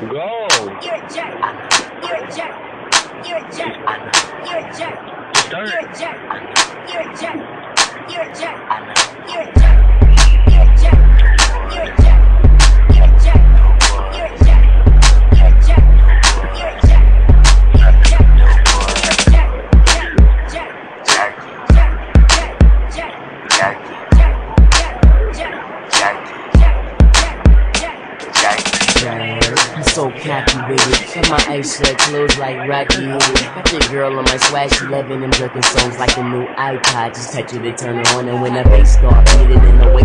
Go. You're a jerk. You're a jerk. You're a jerk. You're a jerk. Start. You're a jerk. You're a jerk. You're a jerk. You're a jerk. You're a jerk. You're a jerk. You're a jerk. You're a jerk. You're a jerk. You're a jerk. You're a jerk. You're a jerk. Jerk. Jerk. Jackie, so cocky baby. my eyes shut, closed like Rocky Got your girl on my swag, she loving them jerking songs like a new iPod. Just touch it, it turn it on, and when her bass start beating in the way.